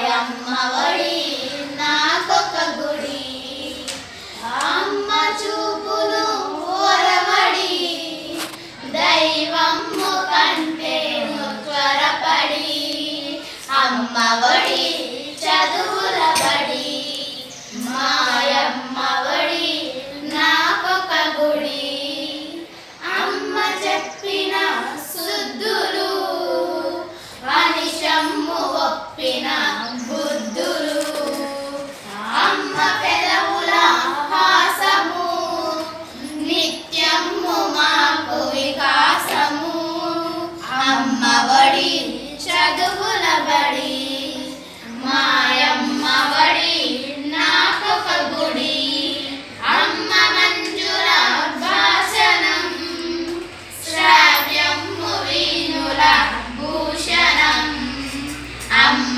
మాయమ్మ వడి నాకొక గుడి. అమ్మ చూపులు ఓరవడి దైవమ్ము కంటే త్వరపడి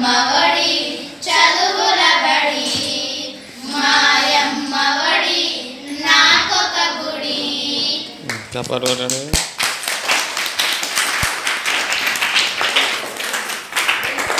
మగడి చదువుల బడి. మాయమ్మవడి నాకొక గుడి.